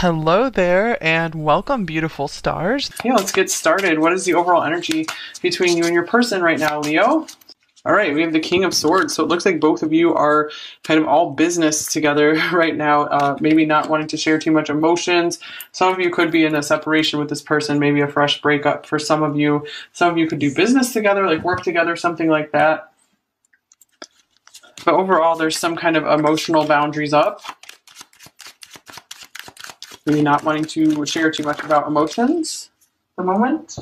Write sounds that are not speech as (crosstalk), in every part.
Hello there, and welcome, beautiful stars. Yeah, let's get started. What is the overall energy between you and your person right now, Leo? All right, we have the King of Swords. So it looks like both of you are kind of all business together (laughs) right now, uh, maybe not wanting to share too much emotions. Some of you could be in a separation with this person, maybe a fresh breakup for some of you. Some of you could do business together, like work together, something like that. But overall, there's some kind of emotional boundaries up maybe not wanting to share too much about emotions at the moment.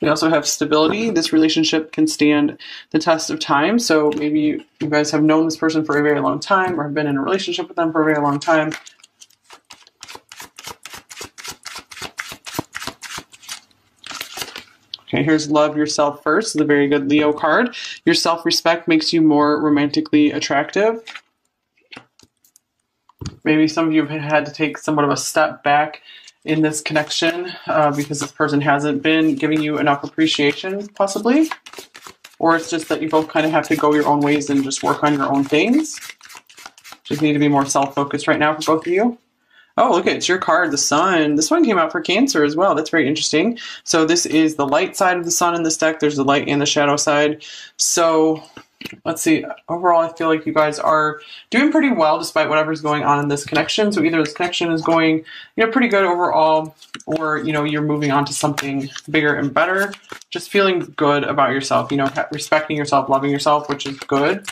We also have stability. This relationship can stand the test of time. So maybe you guys have known this person for a very long time or have been in a relationship with them for a very long time. Okay, here's love yourself first. A very good Leo card. Your self respect makes you more romantically attractive. Maybe some of you have had to take somewhat of a step back in this connection uh, because this person hasn't been giving you enough appreciation, possibly. Or it's just that you both kind of have to go your own ways and just work on your own things. Just need to be more self focused right now for both of you. Oh, look, it's your card, the sun. This one came out for Cancer as well. That's very interesting. So, this is the light side of the sun in this deck. There's the light and the shadow side. So, let's see. Overall, I feel like you guys are doing pretty well despite whatever's going on in this connection. So either this connection is going, you know, pretty good overall, or you know, you're moving on to something bigger and better. Just feeling good about yourself. You know, respecting yourself, loving yourself, which is good.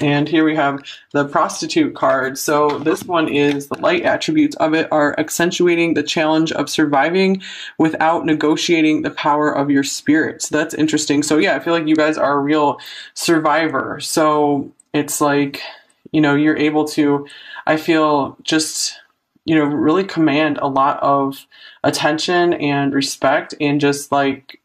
And here we have the prostitute card. So this one is the light attributes of it are accentuating the challenge of surviving without negotiating the power of your spirit. So that's interesting. So yeah, I feel like you guys are a real survivor. So it's like, you know, you're able to, I feel just, you know, really command a lot of attention and respect and just like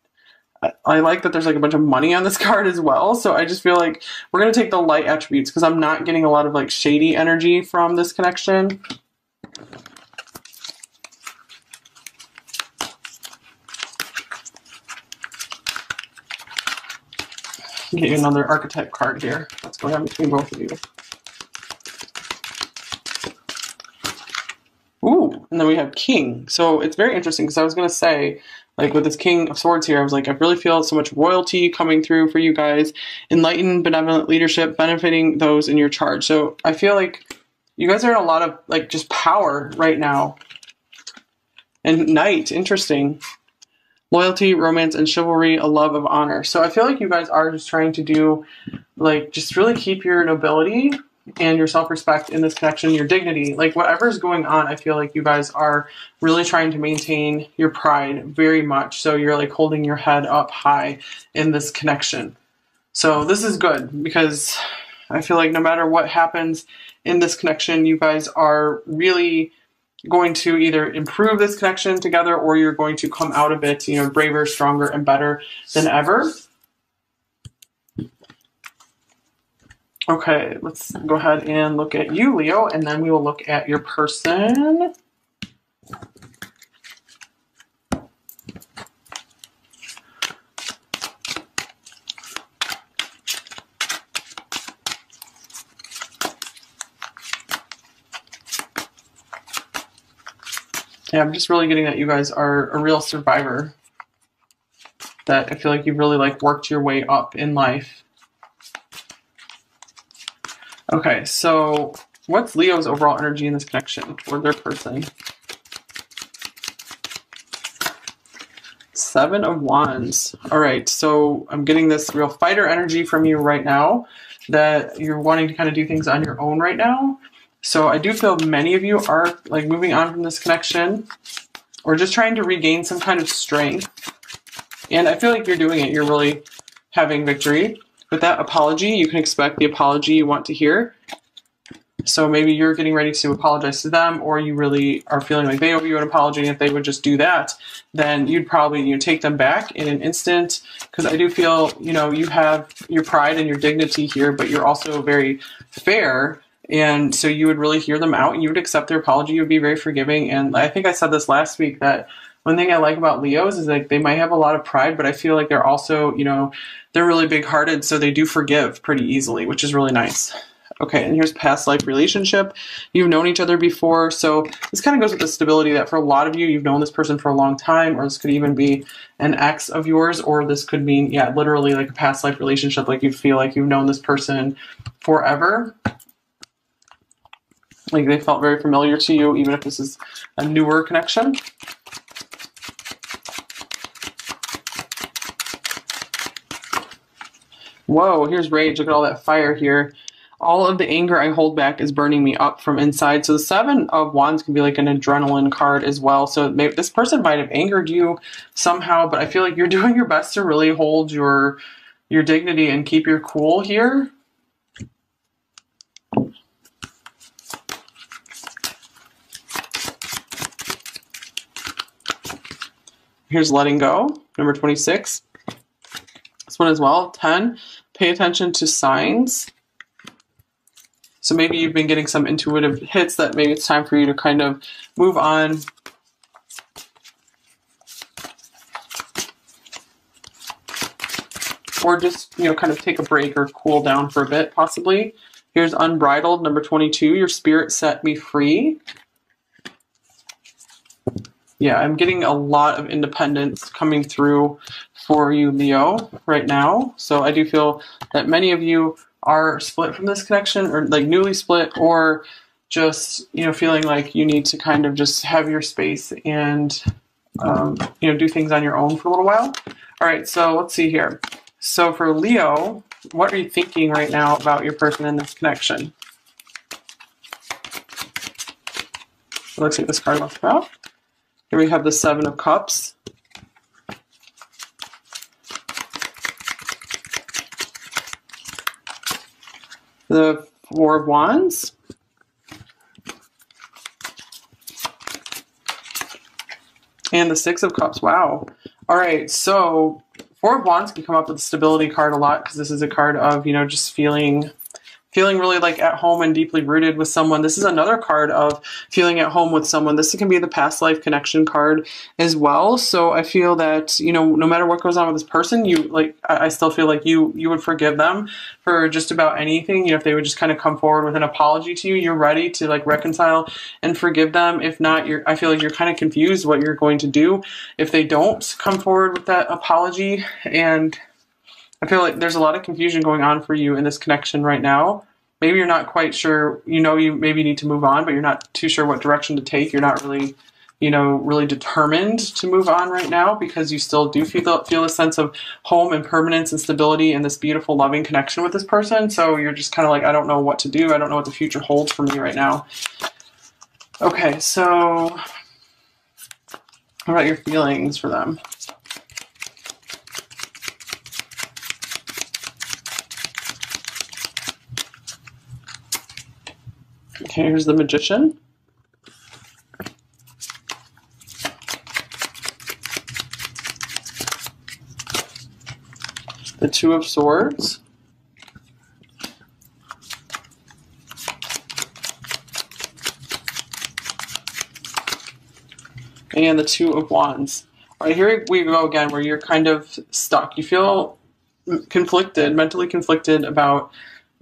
I like that there's like a bunch of money on this (laughs) card as well. So I just feel like we're going to take the light attributes because I'm not getting a lot of like shady energy from this connection. Get you another archetype card here. Let's go ahead between both of you. Ooh, and then we have King. So it's very interesting because I was going to say like with this King of Swords here, I was like, I really feel so much royalty coming through for you guys, enlightened, benevolent leadership, benefiting those in your charge. So I feel like you guys are in a lot of like just power right now. And Knight, interesting. Loyalty, romance, and chivalry, a love of honor. So I feel like you guys are just trying to do, like, just really keep your nobility and your self respect in this connection, your dignity, like whatever's going on, I feel like you guys are really trying to maintain your pride very much. So you're like holding your head up high in this connection. So this is good because I feel like no matter what happens in this connection, you guys are really going to either improve this connection together or you're going to come out of it, you know, braver, stronger, and better than ever. Okay, let's go ahead and look at you, Leo, and then we will look at your person. Yeah, I'm just really getting that you guys are a real survivor. That I feel like you've really like worked your way up in life Okay, so what's Leo's overall energy in this connection toward their person? Seven of Wands. All right, so I'm getting this real fighter energy from you right now that you're wanting to kind of do things on your own right now. So I do feel many of you are like moving on from this connection or just trying to regain some kind of strength. And I feel like you're doing it. You're really having victory with that apology, you can expect the apology you want to hear. So maybe you're getting ready to apologize to them, or you really are feeling like they owe you an apology. And if they would just do that, then you'd probably you know, take them back in an instant. Because I do feel you know you have your pride and your dignity here, but you're also very fair. And so you would really hear them out, and you would accept their apology. You would be very forgiving. And I think I said this last week that one thing I like about Leos is like they might have a lot of pride, but I feel like they're also, you know, they're really big hearted, so they do forgive pretty easily, which is really nice. Okay, and here's past life relationship. You've known each other before, so this kind of goes with the stability that for a lot of you, you've known this person for a long time, or this could even be an ex of yours, or this could mean, yeah, literally like a past life relationship, like you feel like you've known this person forever. Like they felt very familiar to you, even if this is a newer connection. Whoa, here's rage. Look at all that fire here. All of the anger I hold back is burning me up from inside. So the Seven of Wands can be like an adrenaline card as well. So maybe this person might have angered you somehow, but I feel like you're (laughs) doing your best to really hold your your dignity and keep your cool here. Here's letting go, number 26. This one as well, 10. Pay attention to signs. So maybe you've been getting some intuitive hits that maybe it's time for you to kind of move on. Or just, you know, kind of take a break or cool down for a bit, possibly. Here's Unbridled, number 22. Your spirit set me free yeah, I'm getting a lot of independence coming through for you, Leo, right now. So I do feel that many of you are split from this connection or like newly split or just, you know, feeling like you need to kind of just have your space and, um, you know, do things on your own for a little while. All right, so let's see here. So for Leo, what are you thinking right now about your person in this connection? Let's see this card left out. Here we have the Seven of Cups. The Four of Wands. And the Six of Cups. Wow. All right, so Four of Wands can come up with the stability card a lot because this is a card of, you know, just feeling feeling really like at home and deeply rooted with someone. This is another card of feeling at home with someone. This can be the past life connection card as well. So I feel that, you know, no matter what goes on with this person, you like, I still feel like you, you would forgive them for just about anything. You know, if they would just kind of come forward with an apology to you, you're ready to like reconcile and forgive them. If not, you're, I feel like you're kind of confused what you're going to do if they don't come forward with that apology and I feel like there's a lot of confusion going on for you in this connection right now. Maybe you're not quite sure, you know, you maybe need to move on, but you're not too sure what direction to take. You're not really, you know, really determined to move on right now because you still do feel, feel a sense of home and permanence and stability and this beautiful, loving connection with this person. So you're just kind of like, I don't know what to do. I don't know what the future holds for me right now. Okay, so what about your feelings for them? Here's the magician. The Two of Swords. And the Two of Wands. All right, here we go again, where you're kind of stuck. You feel conflicted, mentally conflicted about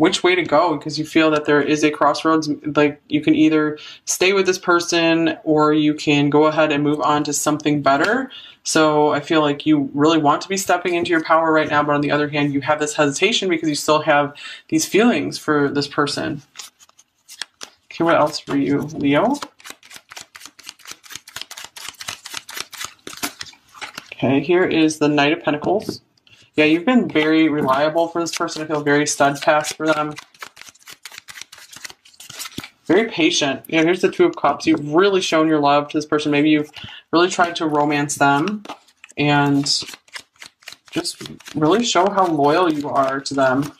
which way to go because you feel that there is a crossroads like you can either stay with this person or you can go ahead and move on to something better. So i feel like you really want to be stepping into your power right now but on the other hand you have this hesitation because you still have these feelings for this person. Okay what else for you leo? Okay here is the knight of pentacles yeah, you've been very reliable for this person. I feel very steadfast for them. Very patient. You know, here's the Two of Cups. You've really shown your love to this person. Maybe you've really tried to romance them and just really show how loyal you are to them.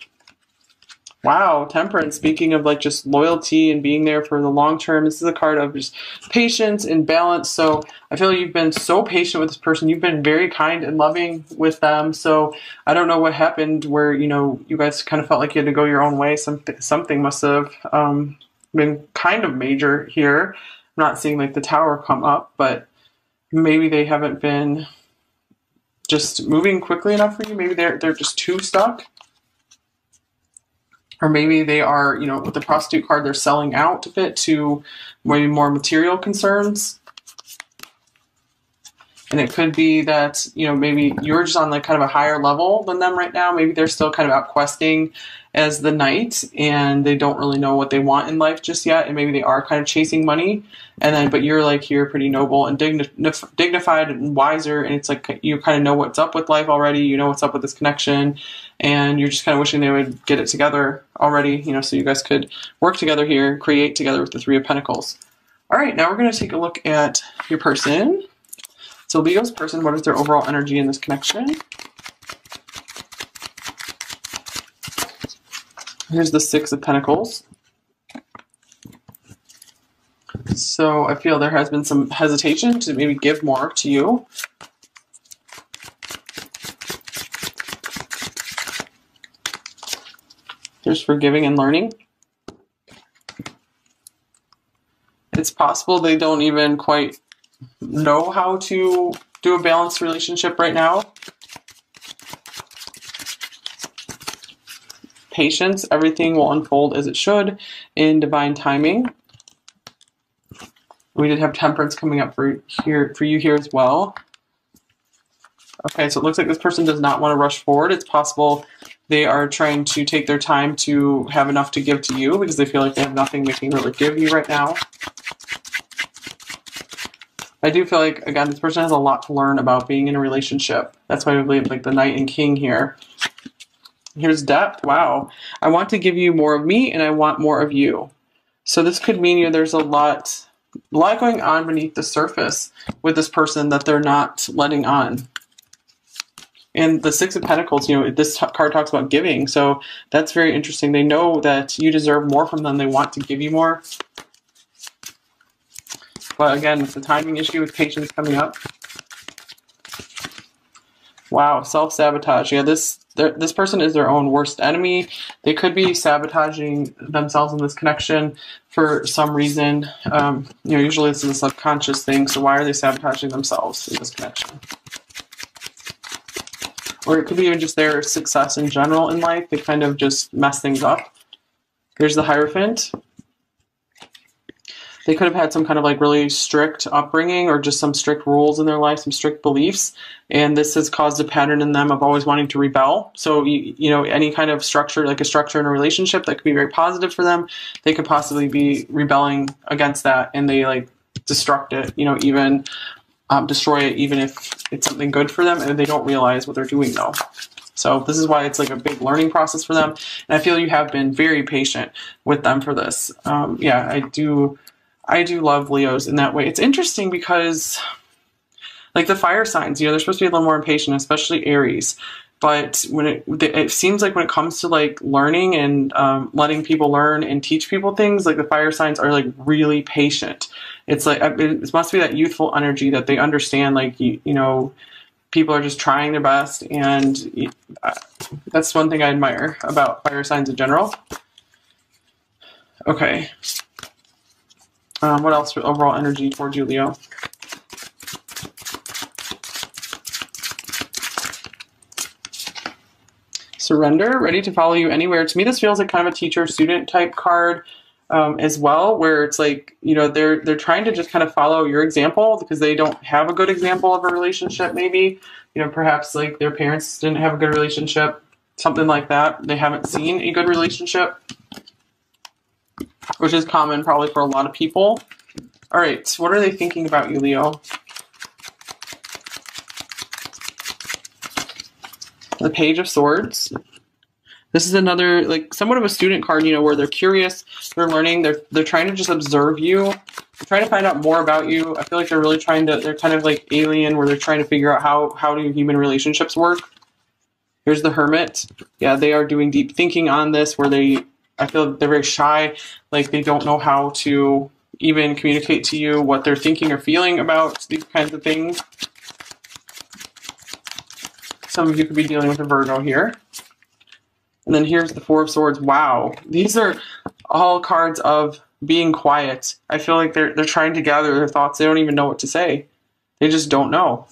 Wow, temperance. Speaking of like just loyalty and being there for the long term, this is a card of just patience and balance. So I feel you've been so patient with this person. You've been very kind and loving with them. So I don't know what happened where you know you guys kind of felt like you had to go your own way. Something something must have um, been kind of major here. I'm not seeing like the tower come up, but maybe they haven't been just moving quickly enough for you. Maybe they're they're just too stuck. Or maybe they are, you know, with the prostitute card, they're selling out a bit to maybe more material concerns. And it could be that, you know, maybe you're just on like kind of a higher level than them right now. Maybe they're still kind of out questing as the knight and they don't really know what they want in life just yet. And maybe they are kind of chasing money. And then, but you're like here pretty noble and digni- dignified and wiser. And it's like you kind of know what's up with life already. You know what's up with this connection. And you're just kind of wishing they would get it together already, you know, so you guys could work together here, create together with the Three of Pentacles. All right, now we're going to take a look at your person. So Leo's person, what is their overall energy in this connection? Here's the Six of Pentacles. So I feel there has been some hesitation to maybe give more to you. There's forgiving and learning. It's possible they don't even quite know how to do a balanced relationship right now. Patience, everything will unfold as it should in divine timing. We did have temperance coming up for here for you here as well. Okay, so it looks like this person does not want to rush forward. It's possible they are trying to take their time to have enough to give to you because they feel like they have nothing they can really give you right now. I do feel like again this person has a lot to learn about being in a relationship. That's why I believe like the knight and king here. Here's depth. Wow. I want to give you more of me and I want more of you. So this could mean you know, there's a lot a lot going on beneath the surface with this person that they're not letting on. And the Six of Pentacles, you know, this card talks about giving. So that's very interesting. They know that you deserve more from them. They want to give you more. But again, it's a timing issue with patience coming up. Wow, self-sabotage. Yeah, this this person is their own worst enemy. They could be sabotaging themselves in this connection for some reason. Um, you know, usually it's a subconscious thing. So why are they sabotaging themselves in this connection? Or it could be even just their success in general in life. They kind of just mess things up. Here's the Hierophant they could have had some kind of like really strict upbringing or just some strict rules in their life, some strict beliefs. And this has caused a pattern in them of always wanting to rebel. So, you, you know, any kind of structure, like a structure in a relationship that could be very positive for them, they could possibly be rebelling against that and they like destruct it, you know, even um, destroy it, even if it's something good for them and they don't realize what they're doing though. So this is why it's like a big learning process for them. And I feel you have been very patient with them for this. Um, yeah, I do I do love Leos in that way. It's interesting because, like the fire signs, you know, they're supposed to be a little more impatient, especially Aries. But when it it seems like when it comes to like learning and um, letting people learn and teach people things, like the fire signs are like really patient. It's like it must be that youthful energy that they understand. Like you, you know, people are just trying their best, and uh, that's one thing I admire about fire signs in general. Okay, um, what else for overall energy for Julio? Surrender, ready to follow you anywhere. To me, this feels like kind of a teacher-student type card um, as well, where it's like you know they're they're trying to just kind of follow your example because they don't have a good example of a relationship. Maybe you know perhaps like their parents didn't have a good relationship, something like that. They haven't seen a good relationship which is common probably for a lot of people. All right, so what are they thinking about you, Leo? The Page of Swords. This is another like somewhat of a student card, you know, where they're curious, they're learning, they're they're trying to just observe you, trying to find out more about you. I feel like they're really trying to they're kind of like alien where they're trying to figure out how how do human relationships work. Here's the Hermit. Yeah, they are doing deep thinking on this where they I feel they're very shy, like they don't know how to even communicate to you what they're thinking or feeling about these kinds of things. Some of you could be dealing with a Virgo here. And then here's the Four of Swords. Wow. These are all cards of being quiet. I feel like they're they're trying to gather their thoughts. They don't even know what to say. They just don't know.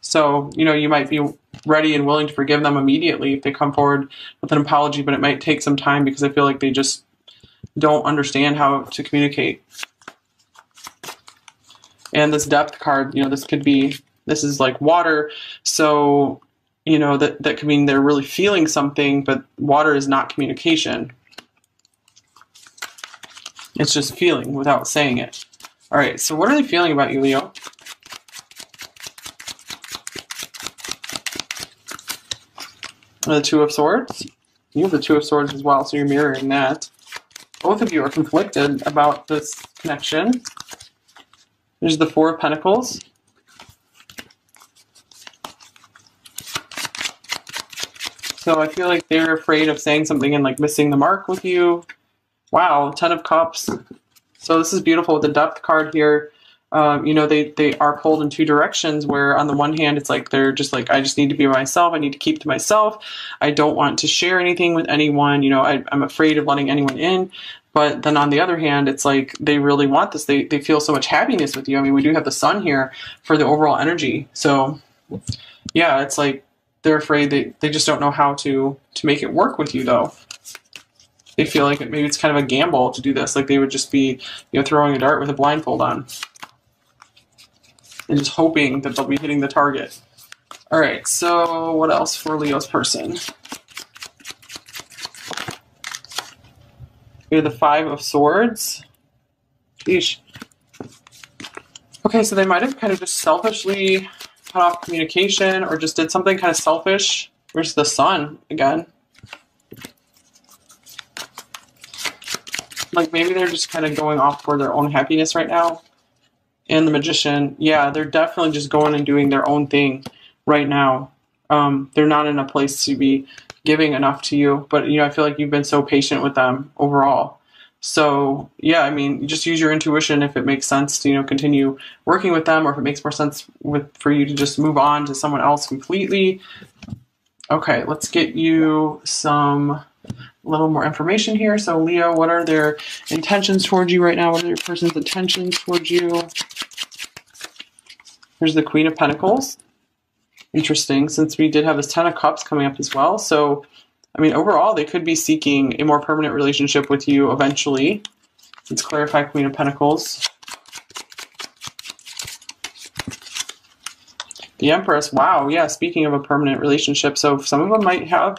So, you know, you might be ready and willing to forgive them immediately if they come forward with an apology, but it might take some time because I feel like they just don't understand how to communicate. And this depth card, you know, this could be this is like water, so you know that that could mean they're really feeling something, but water is not communication. It's just feeling without saying it. All right, so what are they feeling about you, Leo? The Two of Swords. You have the Two of Swords as well, so you're mirroring that. Both of you are conflicted about this connection. There's the Four of Pentacles. So I feel like they're afraid of saying something and like missing the mark with you. Wow, Ten of Cups. So this is beautiful with the depth card here. Um, you know, they, they are pulled in two directions where on the one hand, it's like they're just like, I just need to be myself. I need to keep to myself. I don't want to share anything with anyone. You know, I, I'm afraid of letting anyone in. But then on the other hand, it's like they really want this. They, they feel so much happiness with you. I mean, we do have the sun here for the overall energy. So yeah, it's like they're afraid they, they just don't know how to to make it work with you though they feel like maybe it's kind of a gamble to do this like they would just be you know throwing a dart with a blindfold on and just hoping that they'll be hitting the target all right so what else for leo's person we have the five of swords okay so they might have kind of just selfishly cut off communication or just did something kind of selfish. Where's the sun again? Like maybe they're just kind of going off for their own happiness right now. And the magician, yeah, they're definitely just going and doing their own thing right now. Um, they're not in a place to be giving enough to you, but you know, I feel like you've been so patient with them overall. So yeah, I mean, just use your intuition if it makes sense to you know continue working with them, or if it makes more sense with for you to just move on to someone else completely. Okay, let's get you some little more information here. So Leo, what are their intentions towards you right now? What are your person's intentions towards you? Here's the Queen of Pentacles. Interesting, since we did have this Ten of Cups coming up as well. So I mean, overall, they could be seeking a more permanent relationship with you eventually. Let's clarify Queen of Pentacles. The Empress, wow, yeah, speaking of a permanent relationship, so some of them might have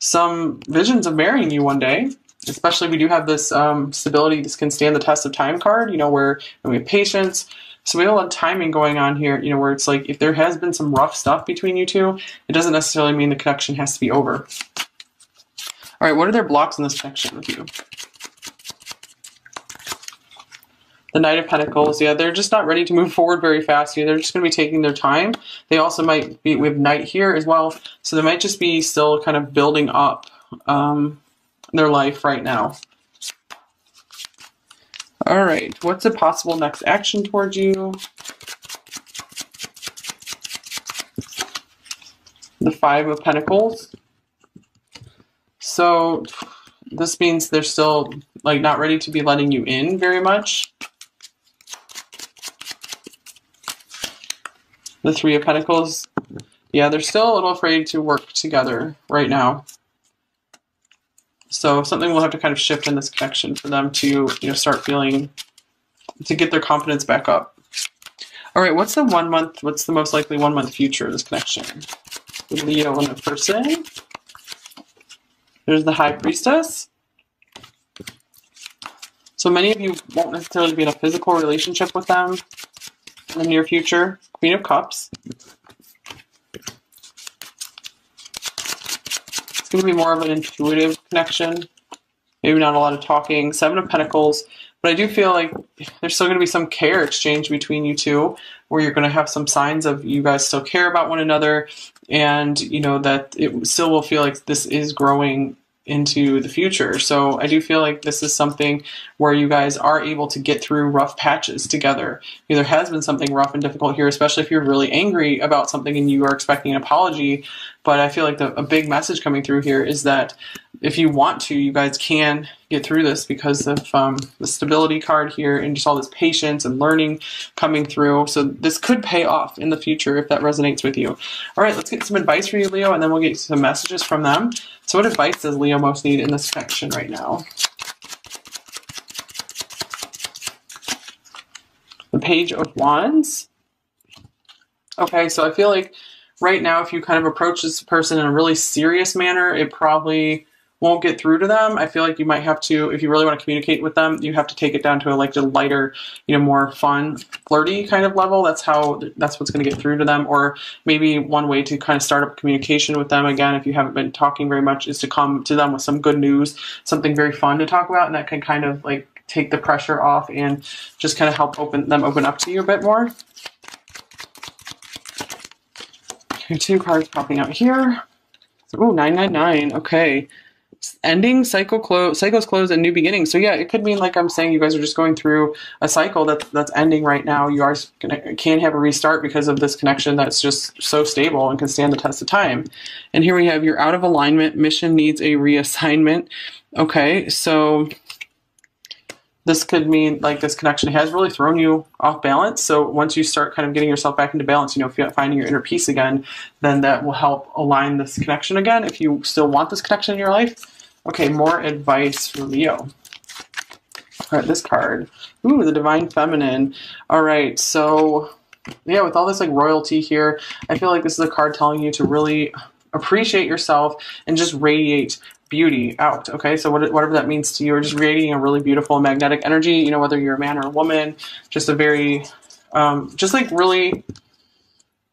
some visions of marrying you one day. Especially, we do have this um, stability, this can stand the test of time card, you know, where we have patience. So we have a lot of timing going on here, you know, where it's like if there has been some rough stuff between you two, it doesn't necessarily mean the connection has to be over. All right, what are their blocks in this connection with you? The Knight of Pentacles, yeah, they're just not ready to move (laughs) forward very fast. Yeah, they're just going to be taking their time. They also might be, have Knight here as well, so they might just be still kind of building up um, their life right now. All right, what's a possible next action towards you? The Five of Pentacles. So this means they're still like not ready to be letting you in very much. The Three of Pentacles. Yeah, they're still a little afraid to work together right now. So something will have to kind of shift in this connection for them to, you know, start feeling to get their confidence back up. All right, what's the one month, what's the most likely one month future of this connection? With Leo and the person. There's the High Priestess. So many of you won't necessarily be in a physical relationship with them in the near future. Queen of Cups. It's going to be more of an intuitive connection. Maybe not a lot of talking. Seven of Pentacles. But I do feel like there's still going to be some care exchange between you two, where you're going to have some signs of you guys still care about one another, and you know that it still will feel like this is growing into the future. So I do feel like this is something where you guys are able to get through rough patches together. There has been something rough and difficult here, especially if you're really angry about something and you are expecting an apology. But I feel like the, a big message coming through here is that if you want to, you guys can get through this because of um, the stability card here and just all this patience and learning coming through. So this could pay off in the future if that resonates with you. All right, let's get some advice for you, Leo, and then we'll get some messages from them. So what advice does Leo most need in this section right now? The Page of Wands. Okay, so I feel like right now, if you kind of approach this person in a really serious manner, it probably won't get through to them. I feel like you might have to, if you really want to communicate with them, you have to take it down to a like a lighter, you know, more fun, flirty kind of level. That's how that's what's going to get through to them. Or maybe one way to kind of start up communication with them again, if you haven't been talking very much, is to come to them with some good news, something very fun to talk about, and that can kind of like take the pressure off and just kind of help open them open up to you a bit more. Two cards popping out here. Oh, 999. Okay ending cycle close cycles close and new beginnings. So yeah it could mean like i'm saying you guys are just going through a cycle that that's ending right now. You are gonna can have a restart because of this connection that's just so stable and can stand the test of time. And here we have you're out of alignment. Mission needs a reassignment. Okay so this could mean like this connection has really thrown you off balance. So once you start kind of getting yourself back into balance, you know, finding your inner peace again, then that will help align this connection again. If you still want this connection in your life, okay, more advice for Leo. All right, this card. Ooh, the Divine Feminine. All right, so yeah, with all this like royalty here, I feel like this is a card telling you to really appreciate yourself and just radiate beauty out. Okay, so what, whatever that means to you, or just radiating a really beautiful magnetic energy. You know, whether you're a man or a woman, just a very, um, just like really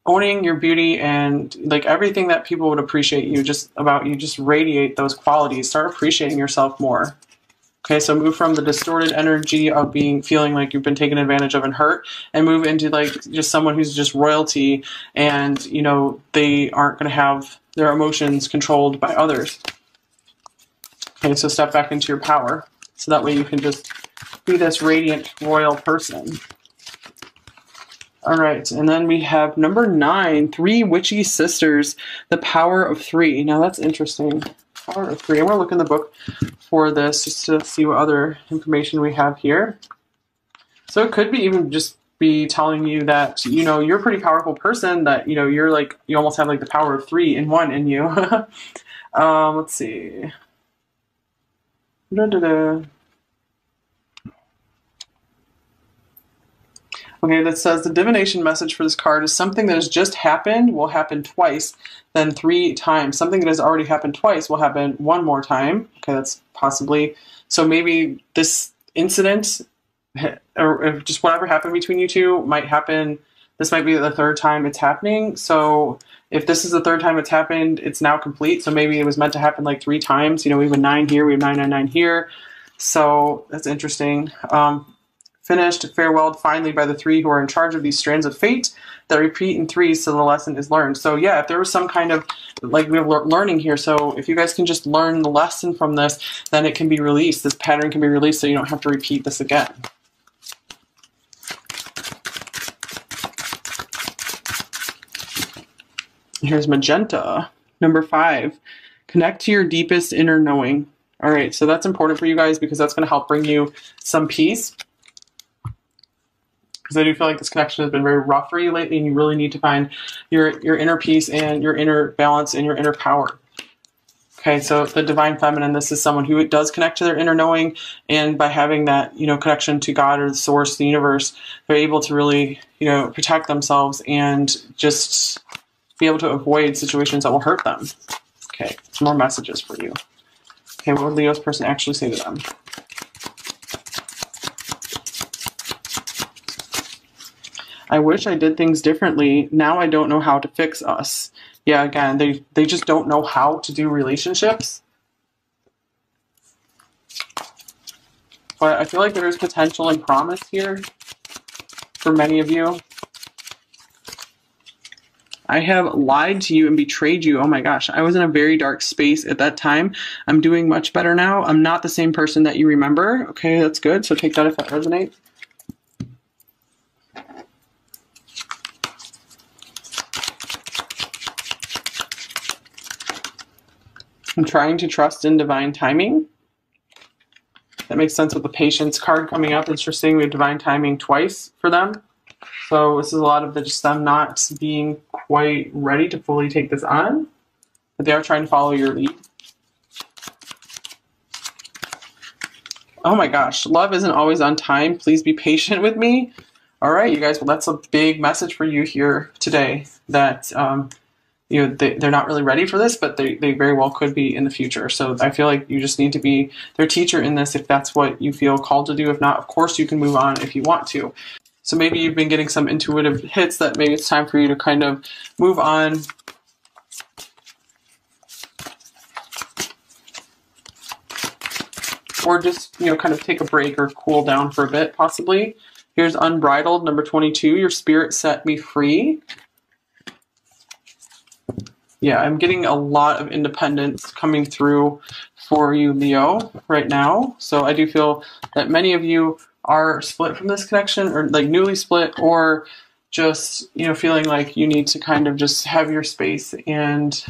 owning your beauty and like everything that people would appreciate you just about you. Just radiate those qualities. Start appreciating yourself more. Okay, so move from the distorted energy of being feeling like you've been taken advantage of and hurt, and move into like just someone who's just royalty, and you know they aren't going to have their emotions controlled by others. Okay, so step back into your power. So that way you can just be this radiant royal person. All right, and then we have number nine, three witchy sisters, the power of three. Now that's interesting. Power of three. I'm going to look in the book for this just to see what other information we have here. So it could be even just be telling you that you know you're a pretty powerful person. That you know you're like you almost have like the power of three in one in you. (laughs) um, let's see. Da, da, da. Okay, that says the divination message for this card is something that has just happened will happen twice, then three times. Something that has already happened twice will happen one more time. Okay, that's possibly. So maybe this incident, (laughs) or just whatever happened between you two, might happen. This might be the third time it's happening. So if this is the third time it's happened, it's now complete. So maybe it was meant to happen like three times. You know, we have a nine here, we have nine nine nine here. So that's interesting. Um, finished, farewelled finally by the three who are in charge of these strands of fate that repeat in threes so the lesson is learned. So yeah, if there was some kind of, like we have learning here, so if you guys can just learn the lesson from this, then it can be released. This pattern can be released so you don't have to repeat this again. Here's magenta. Number five, connect to your deepest inner knowing. All right, so that's important for you guys because that's going to help bring you some peace. Because I do feel like this connection has been very rough for you lately, and you really need to find your your inner peace and your inner balance and your inner power. Okay, so the divine feminine, this is someone who it does connect to their inner knowing, and by having that, you know, connection to God or the source, the universe, they're able to really, you know, protect themselves and just be able to avoid situations that will hurt them. Okay, some more messages for you. Okay, what would Leo's person actually say to them? I wish I did things differently. Now I don't know how to fix us. Yeah, again, they, they just don't know how to do relationships. But I feel like there's potential and promise here for many of you. I have lied to you and betrayed you. Oh my gosh, I was in a very dark space at that time. I'm doing much better now. I'm not the same person that you remember. Okay, that's good. So take that if that resonates. I'm trying to trust in divine timing. That makes sense with the patience card coming up. Interesting. We have divine timing twice for them. So this is a lot of the, just them not being quite ready to fully take this on, but they are trying to follow your lead. Oh my gosh, love isn't always on time. Please be patient with me. All right, you guys. Well, that's a big message for you here today. That um, you know they, they're not really ready for this but they, they very well could be in the future so i feel like you just need to be their teacher in this if that's what you feel called to do if not of course you can move on if you want to so maybe you've been getting some intuitive hits that maybe it's time for you to kind of move on. Or just you know kind of take a break or cool down for a bit possibly. Here's unbridled number 22 your spirit set me free. Yeah, I'm getting a lot of independence coming through for you, Leo, right now. So I do feel that many of you are split from this connection or like newly split or just, you know, feeling like you need to kind of just have your space and,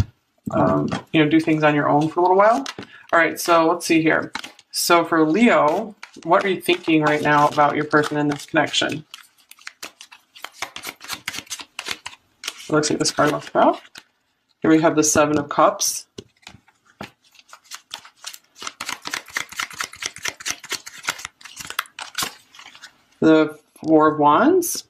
um, you know, do things on your own for a little while. All right, so let's see here. So for Leo, what are you thinking right now about your person in this connection? Let's see this card left out. Here we have the Seven of Cups. The Four of Wands.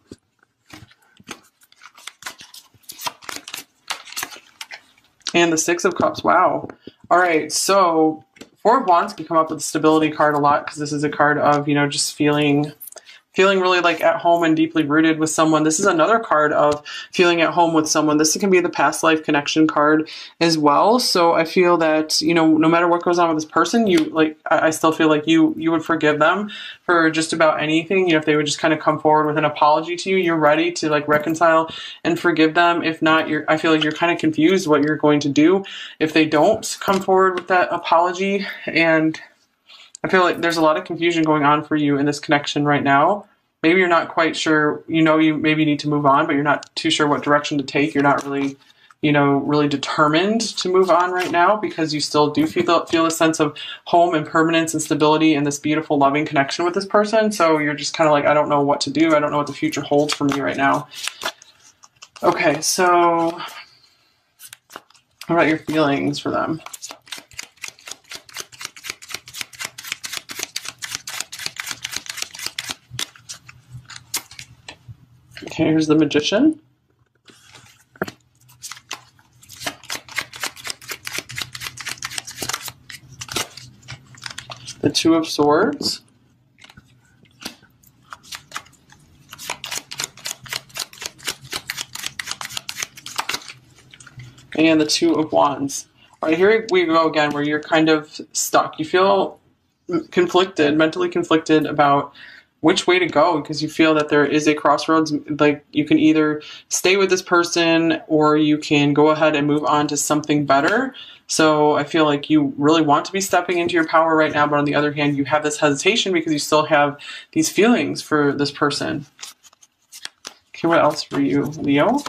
And the Six of Cups. Wow. All right, so Four of Wands can come up with the stability card a lot because this is a card of, you know, just feeling feeling really like at home and deeply rooted with someone. This is another card of feeling at home with someone. This can be the past life connection card as well. So I feel that, you know, no matter what goes on with this person, you like, I still feel like you, you would forgive them for just about anything. You know, if they would just kind of come forward with an apology to you, you're ready to like reconcile and forgive them. If not, you're, I feel like you're kind of confused what you're going to do if they don't come forward with that apology and I feel like there's a lot of confusion going on for you in this connection right now. Maybe you're not quite sure, you know, you maybe need to move on, but you're not too sure what direction to take. You're not really, you know, really determined to move on right now because you still do feel, feel a sense of home and permanence and stability and this beautiful, loving connection with this person. So you're just kind of like, I don't know what to do. I don't know what the future holds for me right now. Okay, so what about your feelings for them? Here's the magician. The Two of Swords. And the Two of Wands. All right, here we go again, where you're kind of stuck. You feel conflicted, mentally conflicted about which way to go because you feel that there is a crossroads like you can either stay with this person or you can go ahead and move on to something better. So i feel like you really want to be stepping into your power right now but on the other hand you have this hesitation because you still have these feelings for this person. Okay what else for you leo?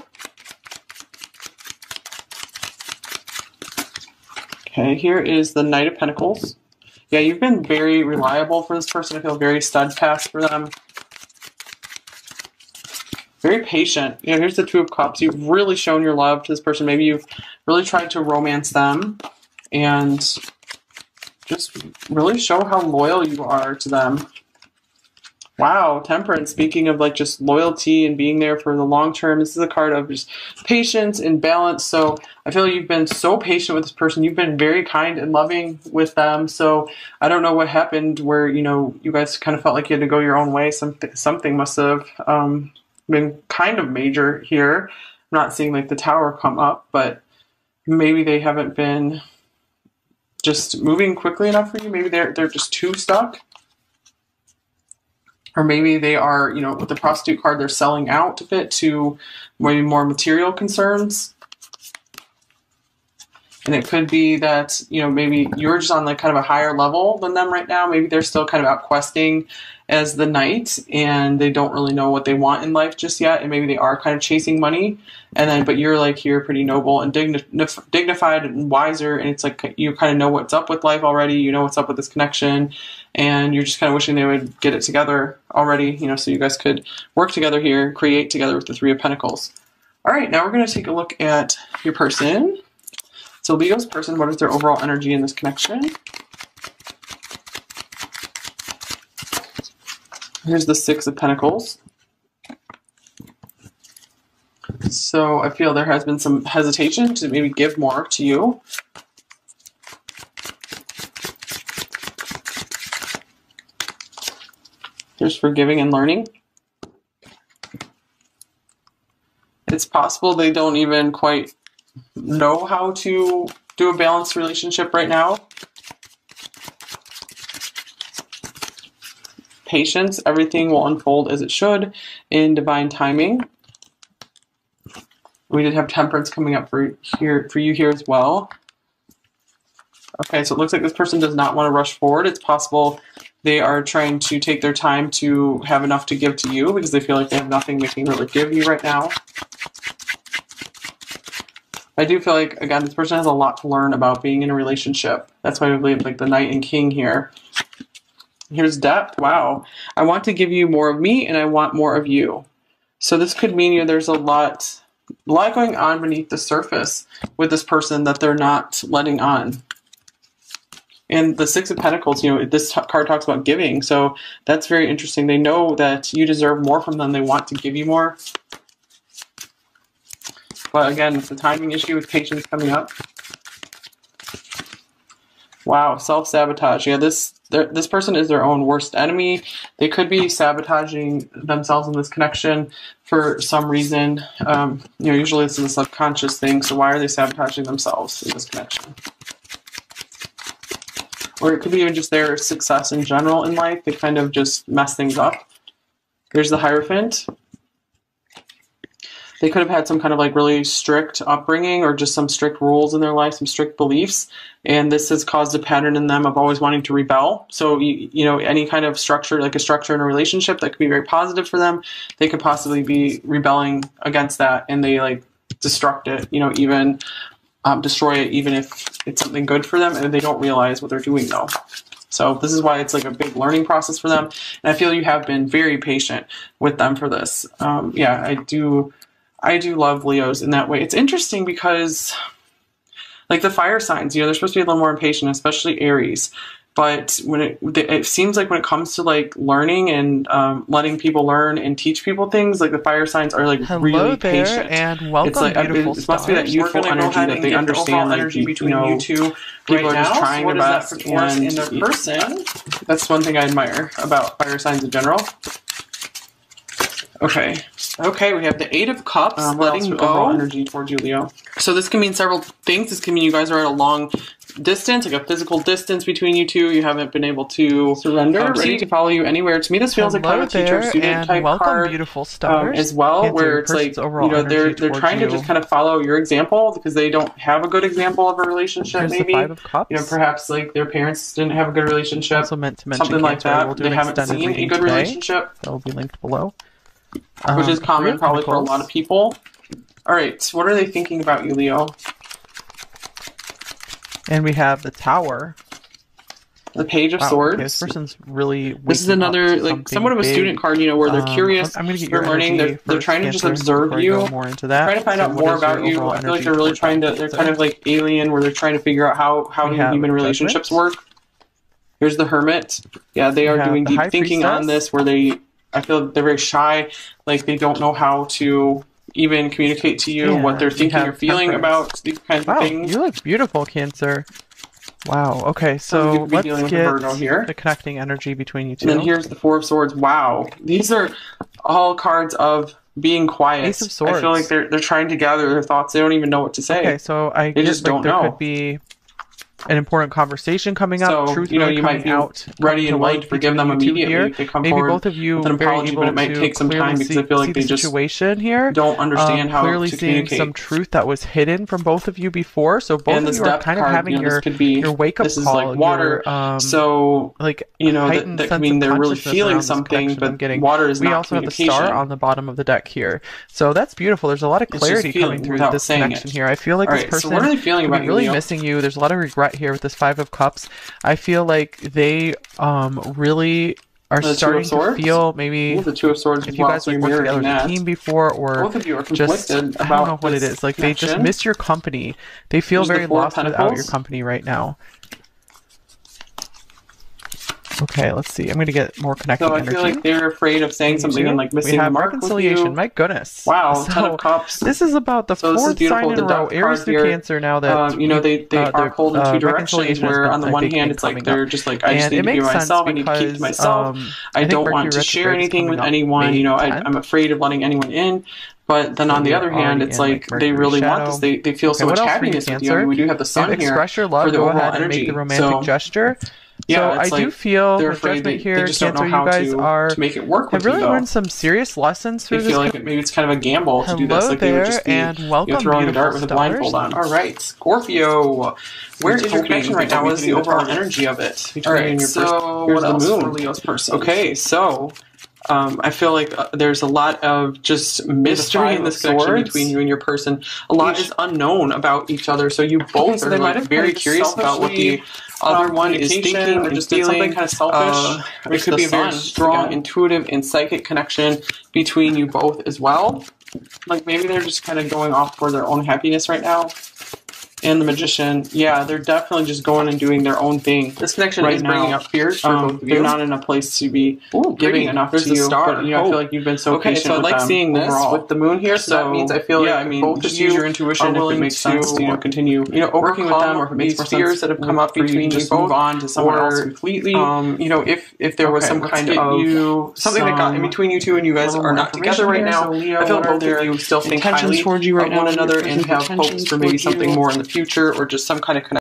Okay here is the knight of pentacles yeah, you've been very reliable for this person. I feel very steadfast for them. Very patient. You know, here's the Two of Cups. You've really shown your love to this person. Maybe you've really tried to romance them and just really show how loyal you are to them. Wow, temperance. Speaking of like just loyalty and being there for the long term, this is a card of just patience and balance. So I feel like you've been so patient with this person. You've been very kind and loving with them. So I don't know what happened where you know you guys kind of felt like you had to go your own way. Something something must have um, been kind of major here. I'm not seeing like the tower come up, but maybe they haven't been just moving quickly enough for you. Maybe they're they're just too stuck or maybe they are, you know, with the prostitute card, they're selling out a bit to maybe more material concerns. And it could be that, you know, maybe you're just on like kind of a higher level than them right now. Maybe they're still kind of out questing as the knight and they don't really know what they want in life just yet. And maybe they are kind of chasing money. And then, but you're like here pretty noble and digni- dignified and wiser. And it's like you kind of know what's up with life already. You know what's up with this connection. And you're just kind of wishing they would get it together already, you know, so you guys could work together here, create together with the Three of Pentacles. All right, now we're going to take a look at your person. So Leo's person, what is their overall energy in this connection? Here's the Six of Pentacles. So I feel there has been some hesitation to maybe give more to you. There's forgiving and learning. It's possible they don't even quite know how to do a balanced relationship right now. Patience, everything will unfold as it should in divine timing. We did have temperance coming up for here for you here as well. Okay, so it looks like this person does not want to rush forward. It's possible they are trying to take their time to have enough to give to you because they feel like they have nothing they can really give you right now. I do feel like again this person has a lot to learn about being in a relationship. That's why I believe like the knight and king here. Here's depth. Wow. I want to give you more of me and I want more of you. So this could mean you know, there's a lot a lot going on beneath the surface with this person that they're not letting on. And the Six of Pentacles, you know, this card talks about giving. So that's very interesting. They know that you deserve more from them. They want to give you more. But again, it's a timing issue with patience coming up. Wow, self sabotage. Yeah, this this person is their own worst enemy. They could be sabotaging themselves in this connection for some reason. Um, you know, usually it's a subconscious thing. So why are they sabotaging themselves in this connection? Or it could be even just their success in general in life. They kind of just mess things up. There's the Hierophant they could have had some kind of like really strict upbringing or just some strict rules in their life, some strict beliefs. And this has caused a pattern in them of always wanting to rebel. So, you, you know, any kind of structure, like a structure in a relationship that could be very positive for them, they could possibly be rebelling against that and they like destruct it, you know, even um, destroy it, even if it's something good for them and they don't realize what they're doing though. So this is why it's like a big learning process for them. And I feel you have been very patient with them for this. Um, yeah, I do I do love Leos in that way. It's interesting because, like the fire signs, you know, they're supposed to be a little more impatient, especially Aries. But when it it seems like when it comes to like learning and um, letting people learn and teach people things, like the fire signs are like Hello really there, patient. and welcome, it's like beautiful it, it must be that stars. youthful We're gonna go energy that they get the understand. Like energy you, between you know, you two people right are just now. trying So what their does best, that for us in their person? that's one thing I admire about fire signs in general. Okay. Okay, we have the Eight of Cups, Um, letting go Overall energy towards Julio. So this can mean several things. This can mean you guys are at a long distance, like a physical distance between you two. You haven't been able to Surrender, um, ready to follow you anywhere. To me, this feels like kind of a teacher student type welcome, card beautiful um, as well, where it's like you know they're they're trying you. to just kind of follow your example because they don't have a good example of a relationship. Here's maybe the Five of Cups. you know perhaps like their parents didn't have a good relationship, also meant to mention something like that. We'll they haven't seen a good today. relationship That will be linked below. which Um, is common probably for a lot of people. All right, so what are they thinking about you, Leo? And we have the Tower. The Page of Wow, Swords. this person's really. this is another like somewhat of a big. student card, you know, where they're Um, curious, I'm, I'm they're learning, they're, they're trying to just observe you, more into that. trying to find So out more about you. I feel like they're really trying to, they're kind of like alien, where they're trying to figure out how how We do have human relationships work. Here's the Hermit. Yeah, they are doing the deep thinking on this, where they, I feel they're very shy, like they don't know how to even communicate to you Yeah, what they're thinking or feeling about these kinds Wow, of things. you look beautiful, Cancer. Wow. Okay, So so we could be let's get here. the connecting energy between you two. And then here's the Four of Swords. Wow, these are all cards of being quiet. Ace of I feel like they're they're trying to gather their thoughts. They don't even know what to say. Okay, so I They just like don't there know. could be an important conversation coming up. So, truth you know, really you might be out, ready and to willing to forgive them immediately here. they come Maybe forward both of you with an apology, but it might take some time because see, I feel like they the just situation here. don't understand um, how clearly to seeing some truth that was hidden from both of you before. So both and of you are kind of having you know, your could be your wake up this is call, like water. your, um, so like you know that, that could mean they're really feeling something, but getting. water is we not also have the star on the bottom of the deck here, so that's beautiful. There's a lot of clarity coming through this connection here. I feel like this person so what are they feeling could be about really missing you. There's a lot of regret here with this Five of Cups. I feel like they um really are The Two of starting to feel maybe Ooh, the two of swords if you guys so like worked together as a team before or Both of you are just I don't know what it is. Like they just miss your company. They feel There's very of lost without your company right now. Okay, let's see. I'm gonna get more connected So I energy. feel like they're afraid of saying something and like missing we the have mark with reconciliation. My goodness. Wow, So, of Cups. this is about the So fourth beautiful. sign in The a row. Aries through Cancer. Now that Um, you know they they uh, are the, pulled in uh, two directions. Where on the one hand it's like they're up. just like I just need to be myself. I need to keep to myself. um, I, think don't Mercury want to share anything with anyone. You know, I, I'm afraid of letting anyone in. But then So on the other hand, it's like, like they Mercury really want this. They they feel Okay, so much happiness with you. I mean, we do have the sun here. express your love. for the Go overall ahead and make energy. the romantic So, gesture. Yeah, so I do feel afraid judgment here, they just don't Cancer. know how You guys to, are to make it work have you. Really Though. learned some serious lessons They through this. feel like maybe it's kind of a gamble to do this. Hello Like they would there, just be and you welcome, know, throwing a dart with a blindfold on. All right, Scorpio. Where is your connection right now? What is the overall energy of it? Between All right, you and your so here's What else the moon. for Leo's person? Okay, so um, I feel like uh, there's a lot of just mystery in this connection Swords. between you and your person. A lot Each- is unknown about each other, so you both Okay, so are like very curious about what the other um, one is thinking or just did something feeling. kind of selfish. Uh, it could be a very strong, intuitive, and psychic connection between you both as well. Like maybe they're just kind of going off for their own happiness right now. And the magician, yeah, they're definitely just going and doing their own thing. This connection Right is bringing up fears for Um, both of you. they're not in a place to be Ooh, giving pretty. enough There's to the you. star. But you know, I feel like you've been so Okay, patient so I like seeing this overall. with the moon here. So, So that means I feel yeah, like I mean, both just you use your intuition if it makes to, sense to you know continue you know, working with them, or if it makes more fears sense that have come up between you just move both, on to someone else completely. Um, you know, if if there was Okay, some kind of you something that got in between you two, and you guys are not together right now. here. So, Leo, I feel both of you still think highly towards you right of one another and have hopes for maybe something more in the future, or just some kind of connection.